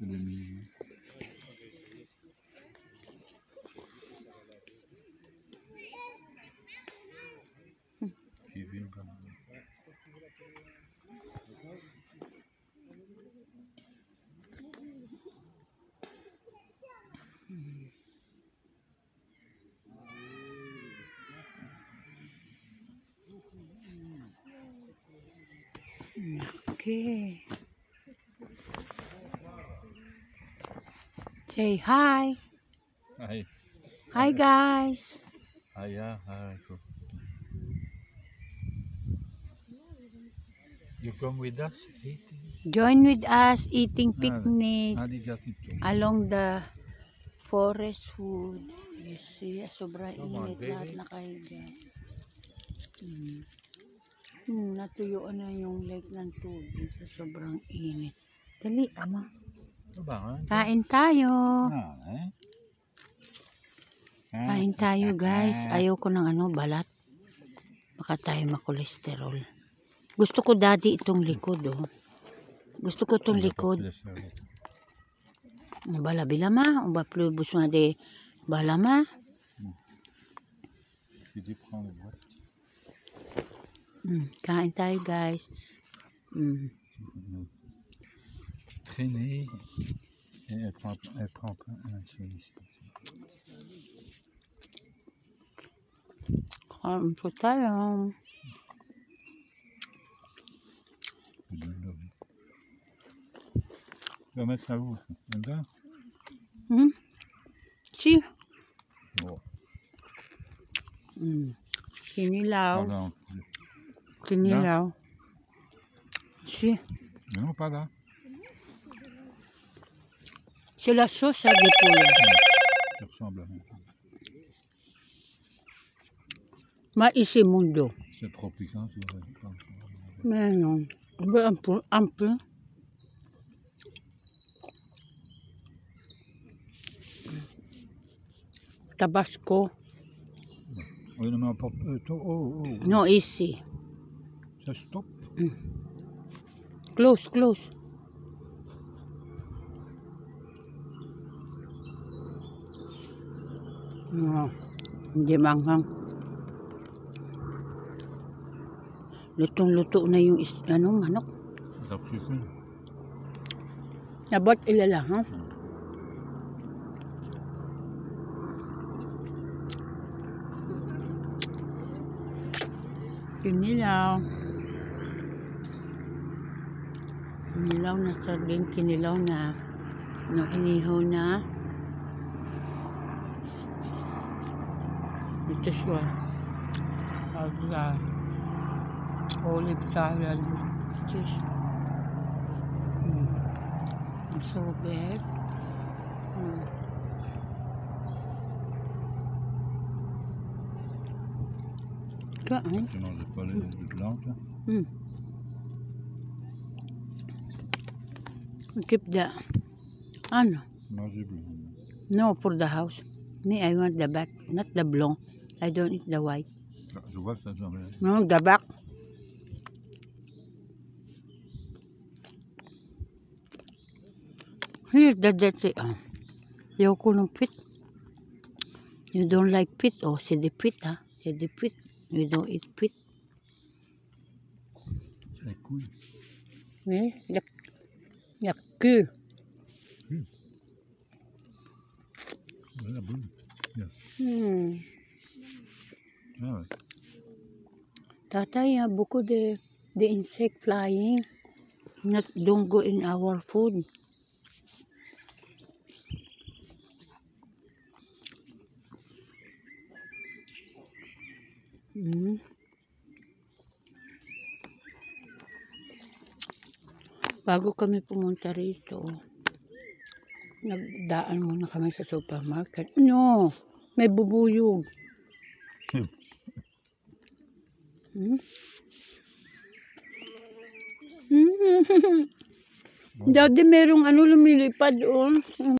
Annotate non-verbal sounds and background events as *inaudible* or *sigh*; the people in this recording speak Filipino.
Que vinho pra mim. Okay. Say hi. Hi. Hi guys. Ah ja, ah, cool. You come with us? Eating? Join with us eating picnic along the forest food. You see, sobrang Come on, init lahat nakahiga. Hmm. Hmm, natuyuan na yung lake ng tubig sa sobrang init. Dali, ama. Ah? Kain tayo. Ah, eh? Ah, Kain tayo guys. Ayoko ng ano, balat. Baka tayo makolesterol. Gusto ko daddy itong likod oh. Gusto ko itong likod. Bala bilama. O ba plubos nga de balama. Mm, kain tayo guys. Mm. traîner. Et elle prend, elle prend un ici. Un total. Hein. On va mettre ça où Là? Mmh. Si. Oh. Mmh. Fini là-haut. Là-haut. Si. Non, pas là. C'est la sauce à des poules. Ça ressemble à rien. Maisimundo. C'est trop piquant, tu vois. Mais non. Un peu. Un peu. Tabasco. Oui, non, mais. Euh, oh, oh, oh. No, easy. Ça stop. Close, close. No, hindi manghang. Lutong-luto na yung is, ano, manok. Pris fin. Nabot ilala, ha? Kinilaw. Kinilaw na sardine, kinilaw na no inihaw na. Chashmah only time I just mm, it's so bad mm. Toi, hein? Keep that. no. No, for the house. Me, I want the back, not the blonde. I don't eat the white. The white doesn't really. No, the back. Here's the dirty. Yoko no pit. You don't like pit. Oh, c'est des pit, hein. C'est pit. You don't eat pit. La couille. Oui, la, la queue. Oui. La Tata, il y a beaucoup de, de insects flying. Not don't go in our food. Mm. Bago kami pumunta rito, nagdaan muna kami sa supermarket. No, may bubuyog. Hmm? *laughs* Daddy, merong ano lumilipad doon.